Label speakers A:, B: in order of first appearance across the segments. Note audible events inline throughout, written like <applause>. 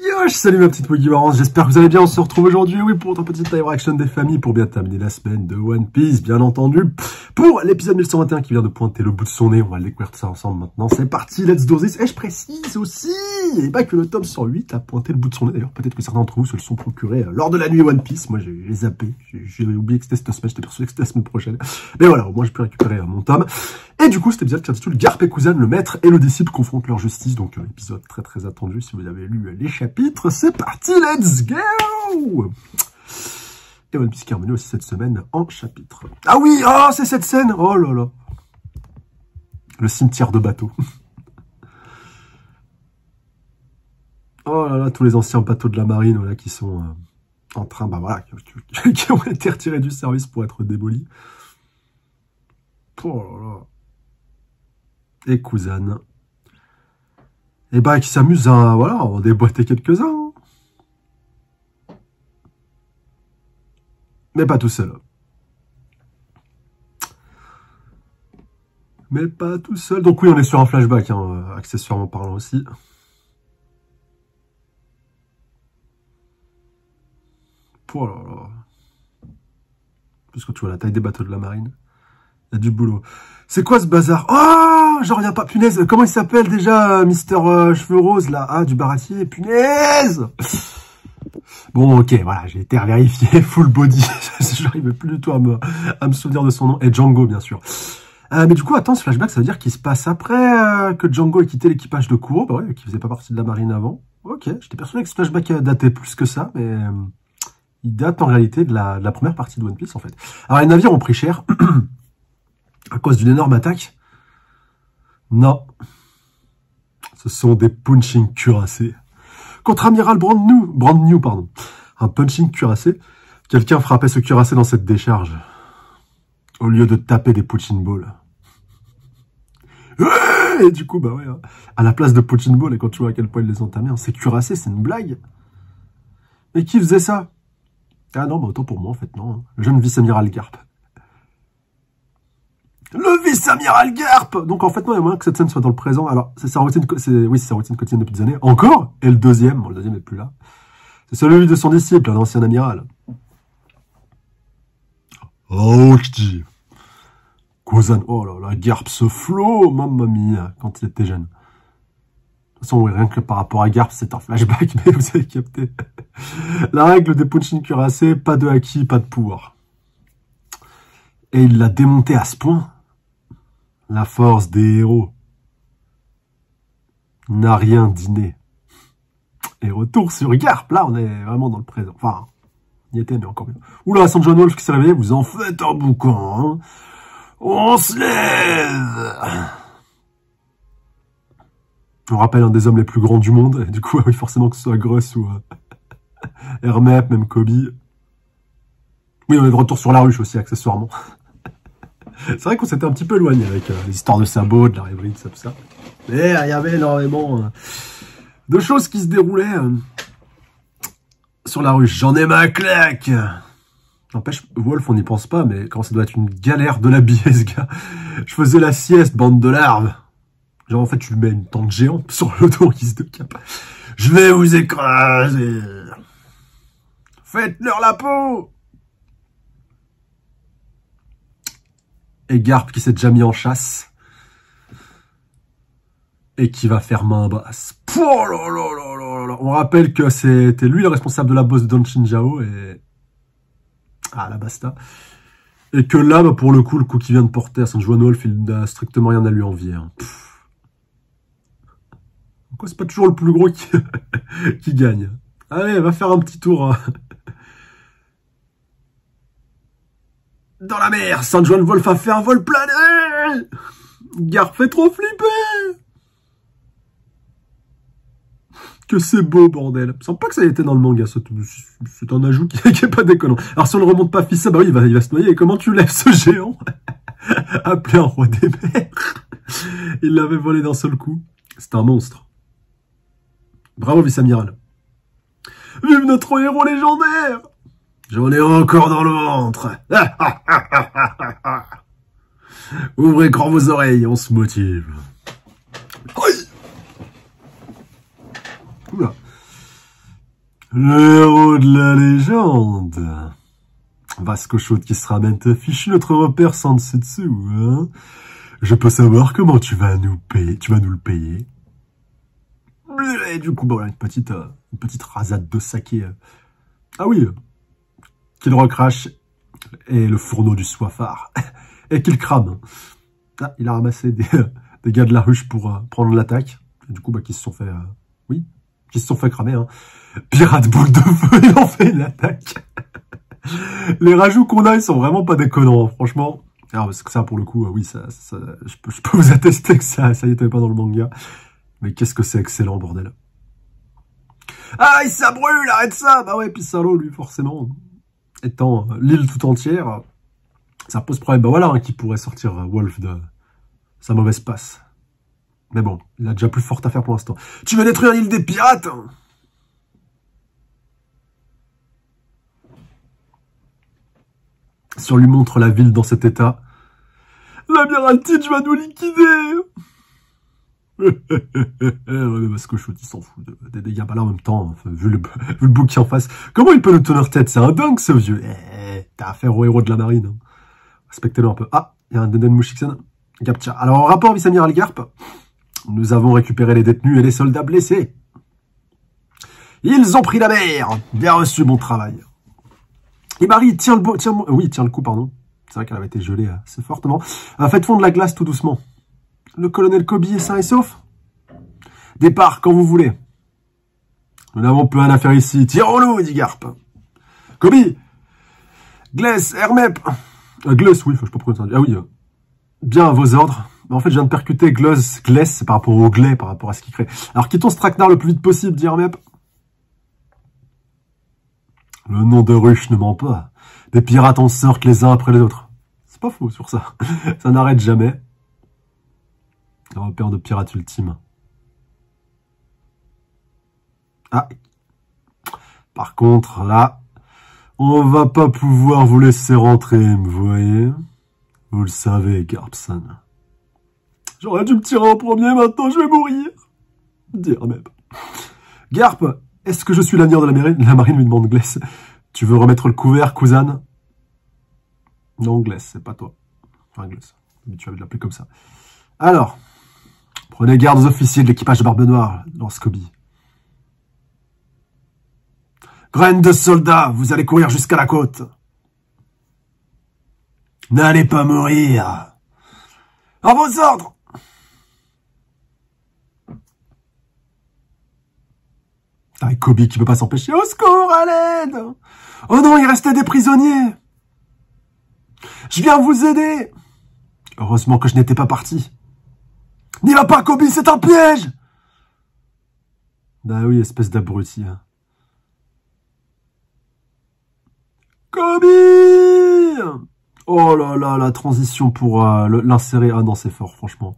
A: Yosh, salut ma petite Wiggy j'espère que vous allez bien, on se retrouve aujourd'hui, oui, pour un petit live action des familles, pour bien terminer la semaine de One Piece, bien entendu, pour l'épisode 1121 qui vient de pointer le bout de son nez, on va découvrir ça ensemble maintenant, c'est parti, let's do this, et je précise aussi, et pas que le tome 108 a pointé le bout de son nez, d'ailleurs, peut-être que certains d'entre vous se le sont procurés euh, lors de la nuit One Piece, moi j'ai zappé, j'ai oublié que c'était cette semaine, j'étais persuadé que c'était la semaine prochaine, mais voilà, au moins j'ai pu récupérer euh, mon tome, et du coup, cet épisode qui s'intitule Garp et Kuzan, le maître et le disciple confrontent leur justice. Donc, un épisode très très attendu si vous avez lu les chapitres. C'est parti, let's go Et One Piece qui est aussi cette semaine en chapitre. Ah oui, oh, c'est cette scène Oh là là Le cimetière de bateaux. <laughs> oh là là, tous les anciens bateaux de la marine voilà, qui sont euh, en train, bah voilà, qui, ont été retirés du service pour être démolis. Oh là là et Kuzan. Et bah, qui s'amuse à, voilà, en déboîter quelques-uns. Hein. Mais pas tout seul. Mais pas tout seul. Donc oui, on est sur un flashback, hein, accessoirement parlant aussi. Oh là là. Parce que tu vois la taille des bateaux de la marine. Il y a du boulot. C'est quoi ce bazar? Oh J'en reviens pas. Punaise, comment il s'appelle déjà, Mister euh, Cheveux Rose, là? Ah, du baratier. Punaise Bon, ok, voilà, j'ai été vérifié. <laughs> Full body. <laughs> J'arrive plus du tout à me, à me souvenir de son nom. Et Django, bien sûr. Euh, mais du coup, attends, ce flashback, ça veut dire qu'il se passe après euh, que Django ait quitté l'équipage de Kuro. Bah ouais, qui faisait pas partie de la marine avant. Ok, j'étais persuadé que ce flashback datait plus que ça, mais... il date en réalité de la, de la première partie de One Piece, en fait. Alors, les navires ont pris cher. <clears throat> À cause d'une énorme attaque? Non. Ce sont des punching cuirassés. Contre-amiral Brand New, Brand New, pardon. Un punching cuirassé. Quelqu'un frappait ce cuirassé dans cette décharge. Au lieu de taper des punching balls. Et du coup, bah ouais, hein. à la place de punching ball, et quand tu vois à quel point ils les ont tamés, c'est cuirassé, c'est une blague. Mais qui faisait ça? Ah non, bah autant pour moi, en fait, non. Hein. Le jeune vice-amiral Garp. Le vice-amiral Garp Donc en fait, non, il y a moyen que cette scène soit dans le présent. Alors, c'est sa routine, oui, c'est sa routine quotidienne depuis des années. Encore Et le deuxième, bon, le deuxième n'est plus là. C'est celui de son disciple, l'ancien amiral. Oh, dis Kuzan, oh là là, Garp ce flot, mamma mia, quand il était jeune. De toute façon, rien que par rapport à Garp, c'est un flashback, <laughs> mais vous avez capté. La règle des punching cuirassés, pas de haki, pas de pouvoir. Et il l'a démonté à ce point la force des héros n'a rien dîné. Et retour sur Garp, là on est vraiment dans le présent. Enfin, il y était, mais encore mieux. Oula, San John Wolf qui s'est réveillé, vous en faites un boucan. Hein on se lève On rappelle un des hommes les plus grands du monde, et du coup, <laughs> oui, forcément que ce soit Gruss ou euh, <laughs> Hermep, même Kobe. Oui, on est de retour sur la ruche aussi, accessoirement. C'est vrai qu'on s'était un petit peu éloigné avec euh, les histoires de sabots, de la rêverie, tout ça, tout ça. Mais il y avait énormément euh, de choses qui se déroulaient euh, sur la rue. J'en ai ma claque N'empêche, Wolf, on n'y pense pas, mais quand ça doit être une galère de l'habiller, <laughs> ce gars. Je faisais la sieste, bande de larves. Genre, en fait, tu mets une tente géante <laughs> sur le dos qui se décape. Je vais vous écraser. Faites-leur la peau et Garp qui s'est déjà mis en chasse et qui va faire main basse. Oh On rappelle que c'était lui le responsable de la bosse de Don Shinjao et... Ah, la basta. Et que là, bah, pour le coup, le coup qu'il vient de porter à San Juan Wolf, il n'a strictement rien à lui envier. Hein. Pourquoi c'est pas toujours le plus gros <laughs> qui, gagne Allez, va faire un petit tour. Hein. Dans la mer, San Juan Wolf a fait un vol plané Garp fait trop flipper Que c'est beau, bordel. Je sens pas que ça ait été dans le manga, c'est un ajout qui, <laughs> qui est pas déconnant. Alors si on ne remonte pas Fissa, bah oui, il va, il va se noyer. Comment tu lèves ce géant <laughs> Appelé un roi des mers. Il l'avait volé d'un seul coup. C'est un monstre. Bravo, vice-amiral. Vive notre héros légendaire J'en ai encore dans le ventre. <laughs> Ouvrez grand vos oreilles, on se motive. Oula. Le héros de la légende. Vasco Chaude qui se ramène fichu notre repère sans dessous, hein. Je peux savoir comment tu vas nous payer, tu vas nous le payer. Et du coup, bon, une petite, euh, une petite rasade de saké. Euh. Ah oui, euh, qu'il recrache et le fourneau du soifard <laughs> et qu'il crame. Ah, il a ramassé des, des gars de la ruche pour prendre l'attaque. Du coup, bah, qui se sont fait, oui, qui se sont fait cramer. Hein. Pirate boule de feu, <laughs> il en fait une attaque. <laughs> Les rajouts qu'on a, ils sont vraiment pas déconnants, hein, franchement. Alors, parce que ça, pour le coup, oui, ça, ça je, peux, vous attester que ça, ça y était pas dans le manga. Mais qu'est-ce que c'est excellent, bordel. Ah, il s'abrûle, arrête ça Bah ouais, puis salaud, lui, forcément. Étant l'île tout entière, ça pose problème. Bah voilà, hein, qui pourrait sortir Wolf de sa mauvaise passe. Mais bon, il a déjà plus fort à faire pour l'instant. Tu veux détruire l'île des pirates Si on lui montre la ville dans cet état, l'Amiralty va nous liquider <laughs> parce que il s'en fout des dégâts. Bah là, en même temps, vu, le, <laughs> vu le bouquin en face, comment il peut nous tenir tête? C'est un dingue, ce vieux. Eh, t'as affaire au héros de la marine. Hein. Respectez-le un peu. Ah, il y a un Denden Mouchiksen. Capture. Alors, en rapport vice-amiral Garp, nous avons récupéré les détenus et les soldats blessés. Ils ont pris la mer. Bien reçu, mon travail. Et Marie, tiens le, tiens, oui, tiens le coup, pardon. C'est vrai qu'elle avait été gelée assez fortement. Euh, faites fondre la glace tout doucement. Le colonel Kobe est sain et sauf Départ, quand vous voulez. Nous n'avons plus rien à faire ici. Tirons-nous, dit Garp. Kobe Gless, Hermep euh, Gless, oui, je sais pas Ah oui. Euh, bien, vos ordres. En fait, je viens de percuter Gless, Gless par rapport au glais, par rapport à ce qu'il crée. Alors, quittons ce traquenard le plus vite possible, dit Hermep. Le nom de ruche ne ment pas. Des pirates en sortent les uns après les autres. C'est pas faux sur ça. <laughs> ça n'arrête jamais. Un repère de pirates ultime. Ah. Par contre, là, on va pas pouvoir vous laisser rentrer, vous voyez Vous le savez, Garpson. J'aurais dû me tirer en premier, maintenant je vais mourir. Dire même. Garp, est-ce que je suis l'avenir de la marine? La marine lui demande Gless. Tu veux remettre le couvert, cousane Non, Gless, c'est pas toi. Enfin, Gless. Tu avais l'appeler comme ça. Alors, prenez garde aux officiers de l'équipage de Barbe Noire, lance Kobe. Graines de soldats, vous allez courir jusqu'à la côte. N'allez pas mourir. À vos ordres Ah, Kobe qui peut pas s'empêcher. Au secours, à l'aide Oh non, il restait des prisonniers Je viens vous aider Heureusement que je n'étais pas parti. N'y va pas, Kobe, c'est un piège Bah oui, espèce d'abruti. Hein. Kobe Oh là là, la transition pour euh, l'insérer. Ah non, c'est fort, franchement.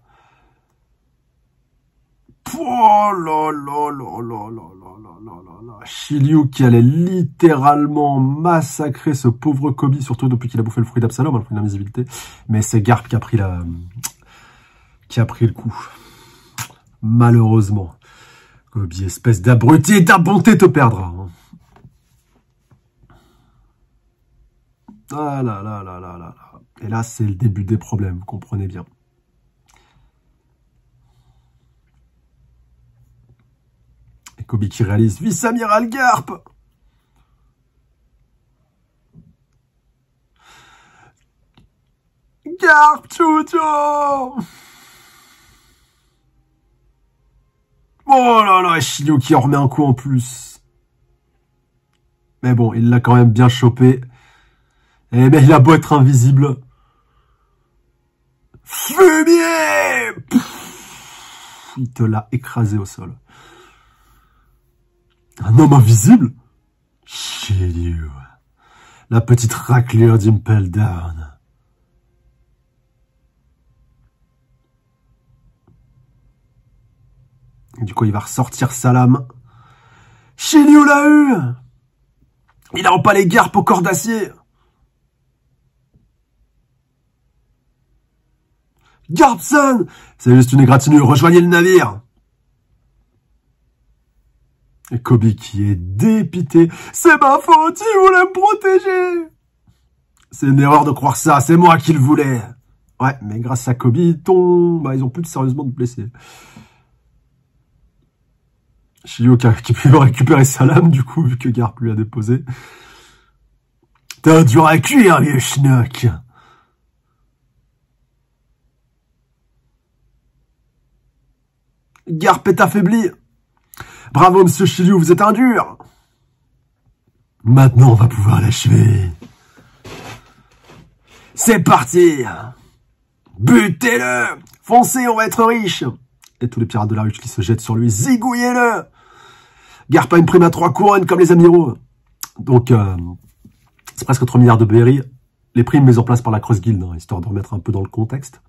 A: Oh là là là là là là là là là qui allait littéralement massacrer ce pauvre Kobe, surtout depuis qu'il a bouffé le fruit d'Absalom, hein, le fruit de l'invisibilité. Mais c'est Garp qui a pris la, qui a pris le coup. Malheureusement. Kobe, espèce d'abruti, ta bonté te perdra. Ah là là là là là. Et là, c'est le début des problèmes, comprenez bien. Kobe qui réalise Vice-Amiral Garp Garp Chucho Oh là là, Shiryu qui en remet un coup en plus. Mais bon, il l'a quand même bien chopé. Eh mais il a beau être invisible. Fumier Il te l'a écrasé au sol. Un homme invisible? Shiryu. La petite raclure d'Impel Down. Du coup, il va ressortir sa lame. Shiryu l'a eu Il a pas les garpes au corps d'acier Garpson C'est juste une égratignure, rejoignez le navire Et Kobe qui est dépité. C'est ma faute, il voulait me protéger. C'est une erreur de croire ça, c'est moi qui le voulais. Ouais, mais grâce à Kobe, ils tombent. Bah, ils ont plus sérieusement de blessés. Shio qui, qui peut <laughs> récupérer sa lame, du coup, vu que Garp lui a déposé. T'as dur à cuire, vieux schnock. Garp est affaibli. Bravo, monsieur Shiryu, vous êtes un dur. Maintenant, on va pouvoir l'achever. C'est parti Butez-le Foncez, on va être riche Et tous les pirates de la ruche qui se jettent sur lui, zigouillez-le Garpa une prime à trois couronnes comme les amiraux. Donc, euh, c'est presque 3 milliards de BRI. Les primes mises en place par la Cross Guild, hein, histoire de remettre un peu dans le contexte.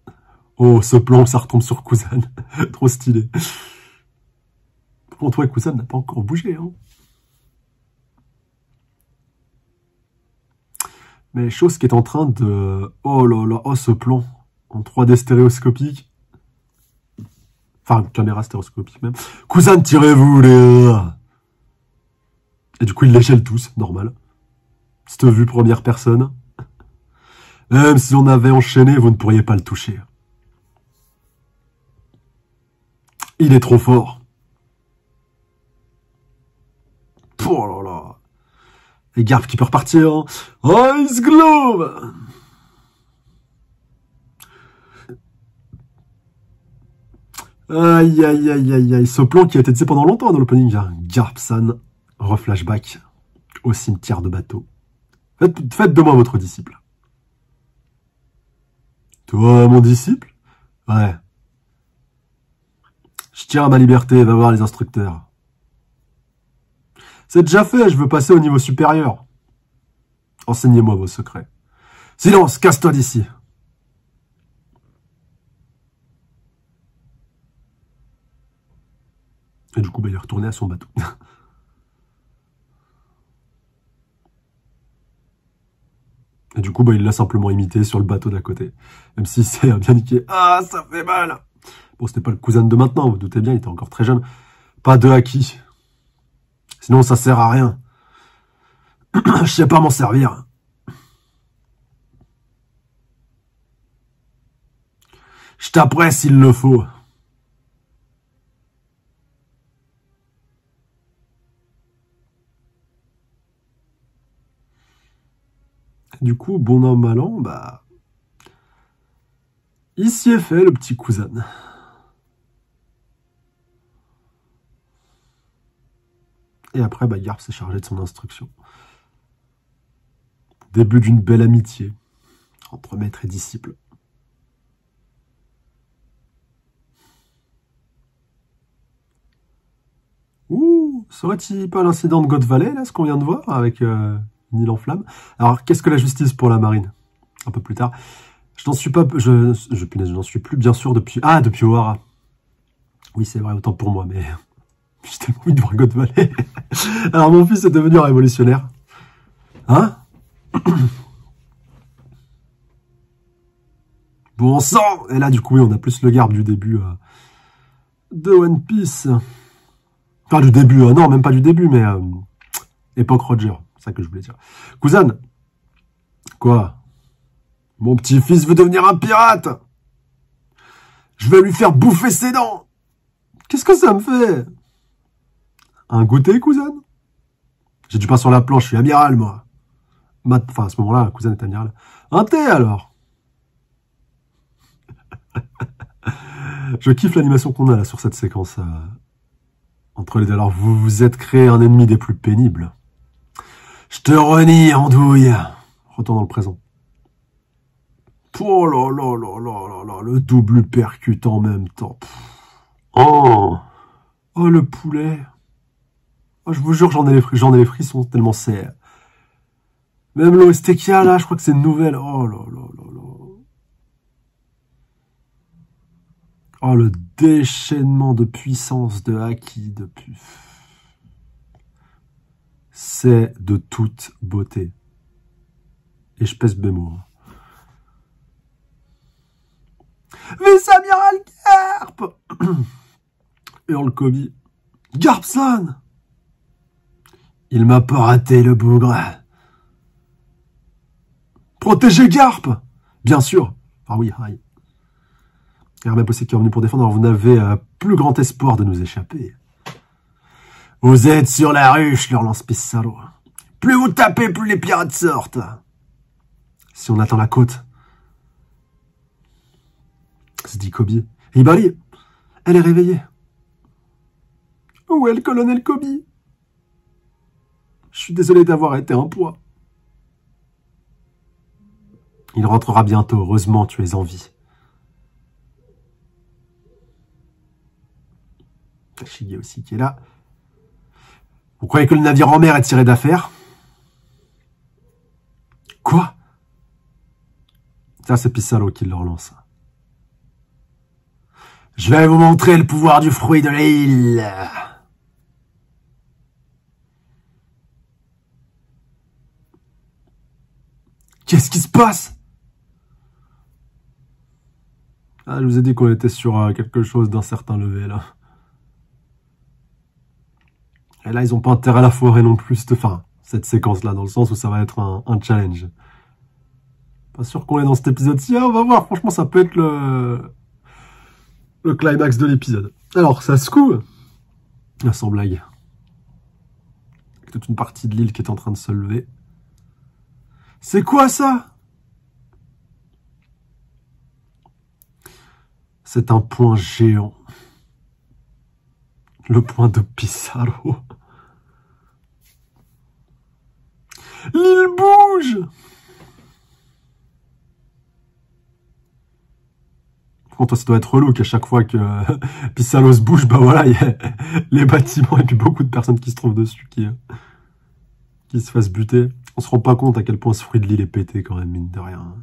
A: Oh, ce plan, ça retombe sur Kuzan. <laughs> Trop stylé. Contre, ouais, n'a pas encore bougé. Hein. Mais chose qui est en train de... Oh là là, oh ce plan en 3D stéréoscopique. Enfin, caméra stéréoscopique même. Cousin, tirez-vous, les Et du coup, ils l'échellent tous, normal. Cette vue première personne. Même si on avait enchaîné, vous ne pourriez pas le toucher. Il est trop fort. Oh là là. Et Garf qui peut repartir. Ice Glove Aïe, aïe, aïe, aïe, aïe. Ce plan qui a été dit pendant longtemps dans l'opening. Garpsan, reflashback au cimetière de bateau. Faites, de moi votre disciple. Toi, mon disciple? Ouais. Je tiens à ma liberté, va voir les instructeurs. C'est déjà fait, je veux passer au niveau supérieur. Enseignez-moi vos secrets. Silence, casse-toi d'ici. Et du coup, bah, il est retourné à son bateau. <laughs> Et du coup, bah, il l'a simplement imité sur le bateau d'à côté. Même si c'est bien niqué. Ah, ça fait mal Bon, c'était pas le cousin de maintenant, vous, vous doutez bien, il était encore très jeune. Pas de acquis. Sinon, ça sert à rien. <clears throat> Je sais pas m'en servir. Je t'apprête s'il le faut. Du coup, bon an, mal bah... S'y est fait, le petit cousin. Et après, bah, Garp s'est chargé de son instruction. Début d'une belle amitié entre maître et disciple. Ouh, serait-il pas l'incident de God Valley, là, ce qu'on vient de voir, avec euh, une île en flamme Alors, qu'est-ce que la justice pour la marine? Un peu plus tard. Je n'en suis pas... Je, n'en suis plus, bien sûr, depuis... Ah, depuis O'Hara. Oui, c'est vrai, autant pour moi, mais... <laughs> J'ai tellement de voir. <laughs> Alors, mon fils est devenu un révolutionnaire. Hein? <coughs> Bon sang Et là, du coup, oui, on a plus le garde du début euh, de One Piece. Enfin, du début, euh, non, même pas du début, mais euh, époque Roger. Ça que je voulais dire. Cousin Quoi? Mon petit-fils veut devenir un pirate Je vais lui faire bouffer ses dents Qu'est-ce que ça me fait? Un goûter, cousin? J'ai du pain sur la planche, je suis amiral, moi. Enfin, à ce moment-là, cousin est amiral. Un thé, alors? <laughs> Je kiffe l'animation qu'on a là sur cette séquence. Euh, entre les deux. Alors, vous vous êtes créé un ennemi des plus pénibles. Je te renie, andouille. Retourne dans le présent. Oh là là là là là là, le double percute en même temps. Oh, oh le poulet. Oh, je vous jure, j'en ai les frissons tellement c'est. Même l'Oestekia là, je crois que c'est une nouvelle. Oh là là là là. Oh le déchaînement de puissance de Haki depuis c'est de toute beauté. <clears throat> Et je pèse bémol. Vice-amiral Garp Hurle Kobe. Garpson Il m'a pas raté le bougre. Protégez Garp Bien sûr. Ah oui, aïe. Hermès aussi qui est revenu pour défendre, alors vous n'avez euh, plus grand espoir de nous échapper. Vous êtes sur la ruche, leur lance Pissaro. Plus vous tapez, plus les pirates sortent. Si on attend la côte, se dit Kobe. Ibali, elle est réveillée. Où est le colonel Kobe? Je suis désolé d'avoir été un poids. Il rentrera bientôt, heureusement tu es en vie. Aussi qui est là. Vous croyez que le navire en mer est tiré d'affaire? Quoi? Ça, c'est Pissalo qui le relance. Je vais vous montrer le pouvoir du fruit de l'île. Qu'est-ce qui se passe? Ah, Je vous ai dit qu'on était sur euh, quelque chose d'un certain level. Et là, ils ont pas intérêt à la foirer non plus, cette, fin, cette séquence-là, dans le sens où ça va être un, challenge. Pas sûr qu'on est dans cet épisode-ci, hein, on va voir. Franchement, ça peut être le, le climax de l'épisode. Alors, ça se coule. Ah, sans blague. Toute une partie de l'île qui est en train de se lever. C'est quoi ça? C'est un point géant. Le point de Pissarro. L'île bouge Contre, ça doit être relou qu'à chaque fois que Pissarro se bouge, bah voilà, il y a les bâtiments et puis beaucoup de personnes qui se trouvent dessus qui, qui se fassent buter. On se rend pas compte à quel point ce fruit de l'île est pété quand même, mine de rien.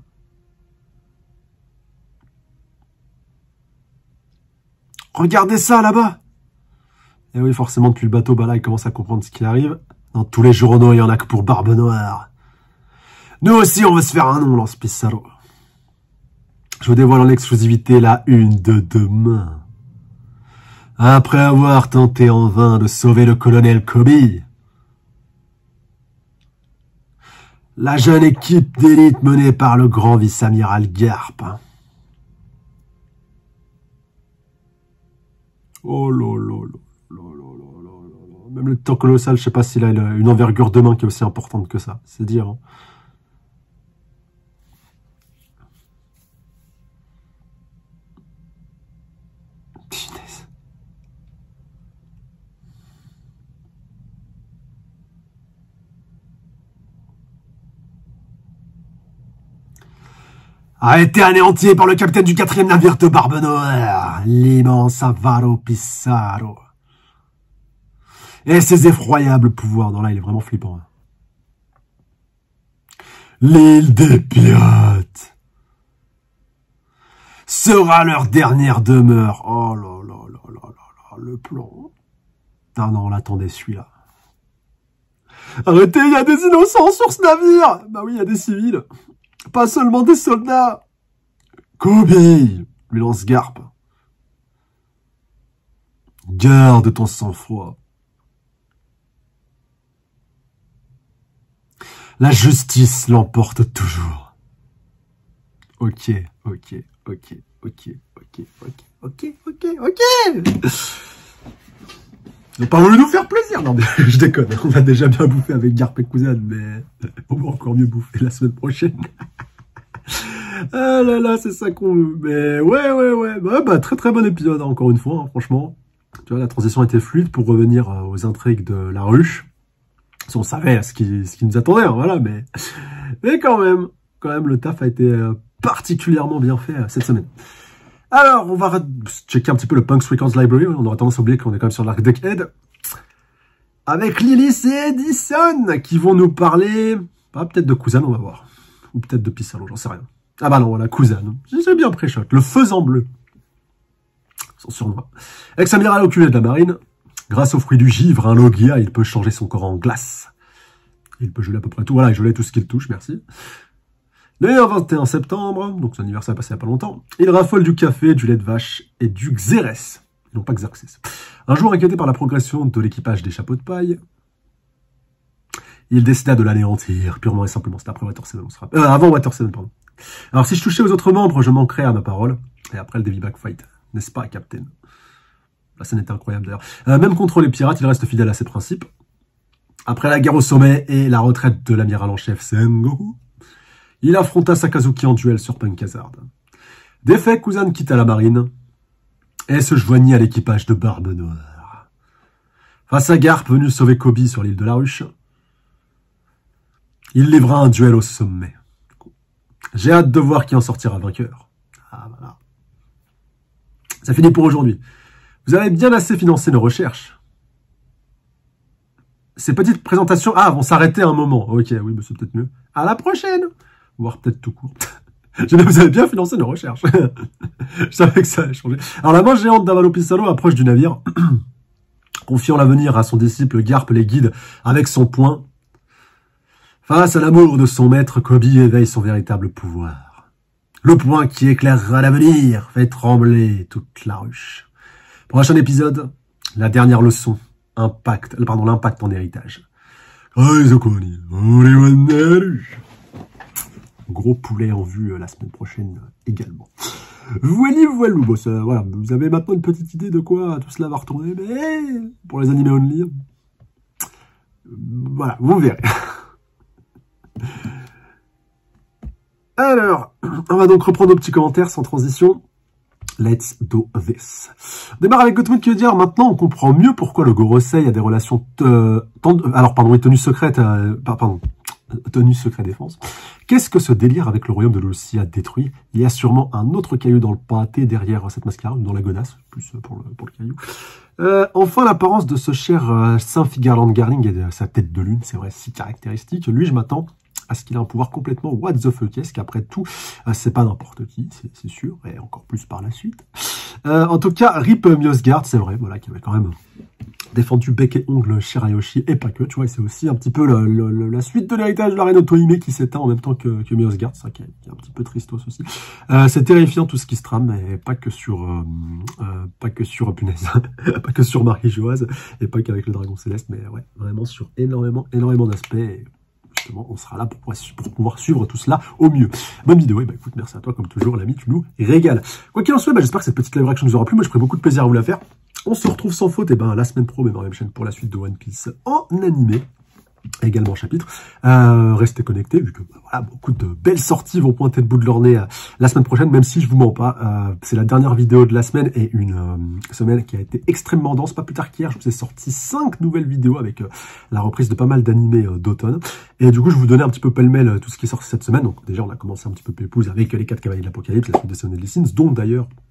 A: Regardez ça là-bas Et oui, forcément, depuis le bateau, bah là, il commence à comprendre ce qui arrive. Dans tous les journaux, il y en a que pour Barbe Noire. Nous aussi, on veut se faire un nom, lance Pissaro. Je vous dévoile en exclusivité la une de demain. Après avoir tenté en vain de sauver le colonel Kobe, la jeune équipe d'élite menée par le grand vice-amiral Garp. Oh là Le temps colossal, je sais pas s'il a une envergure de main qui est aussi importante que ça. C'est dire. Hein. a été anéanti par le capitaine du quatrième navire de Barbe l'immense Avaro Pissaro. Et ses effroyables pouvoirs. Non, là, il est vraiment flippant. Hein. L'île des pirates sera leur dernière demeure. Oh là là là là là là, le plan. Ah non, on l'attendait celui-là. Arrêtez, il y a des innocents sur ce navire Bah oui, il y a des civils. Pas seulement des soldats. Kobe, lui lance Garp. Garde ton sang-froid. La justice l'emporte toujours. Ok, ok, ok, ok, ok, ok, ok, ok, ok. Ils n'ont pas voulu nous faire plaisir. Non, mais <laughs> je déconne. On a déjà bien bouffé avec Garp et Cousin, mais on va encore mieux bouffer la semaine prochaine. <laughs> ah là là, c'est ça qu'on veut. Mais ouais, ouais, ouais. Bah, bah, très très bon épisode, encore une fois, hein, franchement. Tu vois, la transition était fluide pour revenir euh, aux intrigues de la ruche. Si on savait ce qui, ce qui nous attendait, hein, voilà, mais, mais quand même, quand même, le taf a été euh, particulièrement bien fait euh, cette semaine. Alors, on va checker un petit peu le Punks Records Library. On aurait tendance à oublier qu'on est quand même sur l'arc Deckhead. Avec Lilith et Edison, qui vont nous parler... Ah, peut-être de Cousin, on va voir. Ou peut-être de Pissalo, j'en sais rien. Ah bah non, voilà, Cousin. J'ai bien pré-shot. Le faisan bleu. Son surnom. Ex-amiral oculé de la marine. Grâce au fruit du givre, un Logia, il peut changer son corps en glace. Il peut geler à peu près tout. Voilà, il gelait tout ce qu'il touche, merci. Le 21 septembre, donc son anniversaire est passé il n'y a pas longtemps, il raffole du café, du lait de vache et du Xérès. Non pas Xerxes. Un jour inquiété par la progression de l'équipage des chapeaux de paille, il décida de l'anéantir, purement et simplement. C'était après Water 7, on sera... Euh, avant Water 7, pardon. Alors, si je touchais aux autres membres, je manquerais à ma parole. Et après le Davy Back Fight, n'est-ce pas, Captain? La scène était incroyable, d'ailleurs. Euh, même contre les pirates, il reste fidèle à ses principes. Après la guerre au sommet et la retraite de l'amiral en chef Sengoku, il affronta Sakazuki en duel sur Punk Hazard. Défait, Kuzan quitta la marine et se joignit à l'équipage de Barbe Noire. Face à Garp, venu sauver Kobe sur l'île de la Ruche, il livra un duel au sommet. J'ai hâte de voir qui en sortira vainqueur. Ah, voilà. Ça finit pour aujourd'hui. Vous avez bien assez financé nos recherches. Ces petites présentations, ah, vont s'arrêter un moment. Ok, oui, mais c'est peut-être mieux. À la prochaine Voire peut-être tout court. <laughs> Vous avez bien financé nos recherches. <laughs> Je savais que ça allait changer. Alors la main géante d'Avalo Pisalo approche du navire, <clears throat> confiant l'avenir à son disciple Garp les guide avec son poing. Face à l'amour de son maître, Kobe éveille son véritable pouvoir. Le point qui éclairera l'avenir fait trembler toute la ruche. Prochain épisode, la dernière leçon, impact, pardon, l'impact en héritage. Gros poulet en vue euh, la semaine prochaine euh, également. Voilà, vous avez maintenant une petite idée de quoi tout cela va retourner, mais pour les animés only, voilà, vous verrez. <laughs> Alors, on va donc reprendre nos petits commentaires sans transition. Let's do this. On démarre avec Gottmund qui veut dire maintenant on comprend mieux pourquoi le Gorosei a des relations euh, alors pardon, est tenues secrètes euh, pardon, tenue secret défense. Qu'est-ce que ce délire avec le royaume de Lucia détruit? Il y a sûrement un autre caillou dans le pâté derrière cette mascarade, dans la godasse, plus pour le, pour le caillou. Euh, enfin, l'apparence de ce cher euh, Saint Figarland Garling et de sa tête de lune, c'est vrai, si caractéristique. Lui, je m'attends à ce qu'il ait un pouvoir complètement what the fuck est qu'après tout, euh, c'est pas n'importe qui, c'est sûr, et encore plus par la suite. Euh, en tout cas, Rip Miosgard, c'est vrai, voilà, qui avait quand même défendu bec et ongle Shirayoshi, et pas que, tu vois, c'est aussi un petit peu la suite de l'héritage de la reine Otohime qui s'éteint en même temps que, que Miosgard, ça qui est, un petit peu tristos aussi. Euh, c'est terrifiant tout ce qui se trame, mais pas que sur, euh pas que sur, punaise, <laughs> pas que sur Marie-Joise, et pas qu'avec le dragon céleste, mais ouais, vraiment sur énormément, énormément d'aspects, on sera là pour, pouvoir suivre tout cela au mieux. Bonne vidéo, et bah écoute, merci à toi, comme toujours, l'ami, tu nous régales. Quoi qu'il en soit, bah, j'espère que cette petite live action nous aura plu, moi je ferai beaucoup de plaisir à vous la faire. On se retrouve sans faute et ben, la semaine pro, mais dans la même chaîne pour la suite de One Piece en animé également chapitre. Euh, restez connectés, vu que bah, voilà, beaucoup de belles sorties vont pointer le bout de leur nez euh, la semaine prochaine, même si je vous mens pas. Euh, c'est la dernière vidéo de la semaine et une euh, semaine qui a été extrêmement dense. Pas plus tard qu'hier, je vous ai sorti cinq nouvelles vidéos avec la reprise de pas mal d'animés d'automne. Et du coup, je vous donnais un petit peu pêle-mêle tout ce qui est sorti cette semaine. Donc déjà, on a commencé un petit peu pépouze avec les quatre cavaliers de l'Apocalypse, la suite de Seven Sins, dont d'ailleurs euh,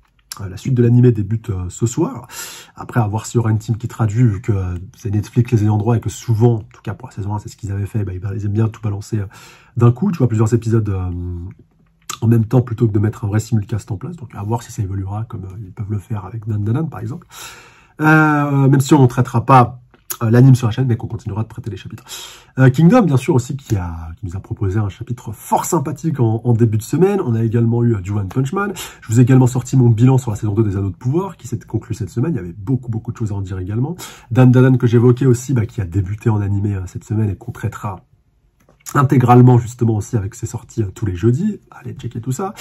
A: la suite de l'animé débute euh, ce soir. Après, avoir s'il y aura une team qui traduit, vu que euh, c'est Netflix les ayants droit et que souvent, en tout cas pour la saison 1, c'est ce qu'ils avaient fait, bah, ils aiment bien tout balancer d'un coup. Tu vois, plusieurs épisodes en même temps plutôt que de mettre un vrai simulcast en place. Donc à voir si ça évoluera comme ils peuvent le faire avec Dan Danan par exemple. même si on ne traitera pas euh, l'anime sur la chaîne, mais qu'on continuera de traiter les chapitres. Euh, Kingdom, bien sûr, aussi, qui, a, qui nous a proposé un chapitre fort sympathique en, en début de semaine. On a également eu du One Punch Man. Je vous ai également sorti mon bilan sur la saison 2 des Anneaux de Pouvoir, qui s'est conclu cette semaine. Il y avait beaucoup, beaucoup de choses à en dire également. Dan Dan que j'évoquais aussi, bah, qui a débuté en animé euh, cette semaine et qu'on traitera intégralement justement aussi avec ses sorties euh, tous les jeudis. Allez checker tout ça.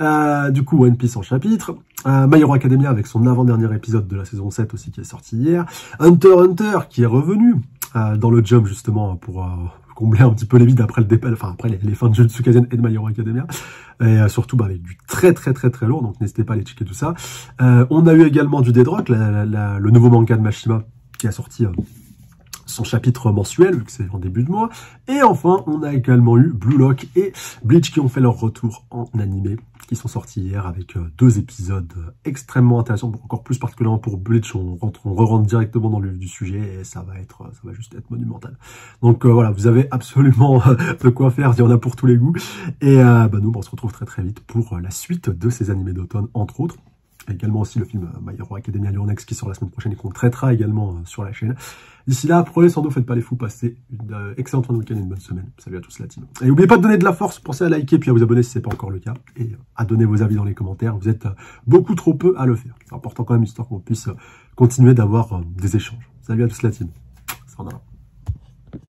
A: Euh, du coup, One Piece en chapitre. Euh, My Hero Academia avec son avant-dernier épisode de la saison 7 aussi qui est sorti hier. Hunter Hunter qui est revenu euh, dans le jump justement pour combler un petit peu les vides après le départ, enfin après les, fins de Jujutsu Kaisen et de My Hero Academia. Et surtout bah, avec du très très très très lourd, donc n'hésitez pas à aller checker tout ça. on a eu également du Dead Rock, le nouveau manga de Mashima qui a sorti son chapitre mensuel, vu que c'est en début de mois. Et enfin, on a également eu Blue Lock et Bleach qui ont fait leur retour en animé, qui sont sortis hier avec euh, deux épisodes extrêmement intéressants, encore plus particulièrement pour Bleach, on rentre, on re rentre directement dans le du sujet et ça va être, ça va juste être monumental. Donc euh, voilà, vous avez absolument de quoi faire, il y en a pour tous les goûts. Et euh, bah, nous, on se retrouve très très vite pour la suite de ces animés d'automne, entre autres également aussi le film My Hero Academia Lyonnex qui sort la semaine prochaine et qu'on traitera également sur la chaîne. D'ici là, prenez soin de faites pas les fous, passez une euh, excellente fin de week-end et une bonne semaine. Salut à tous la team. Et n'oubliez pas de donner de la force, pensez à liker puis à vous abonner si c'est pas encore le cas et euh, à donner vos avis dans les commentaires. Vous êtes euh, beaucoup trop peu à le faire. C'est important quand même histoire qu'on puisse continuer d'avoir des échanges. Salut à tous la team.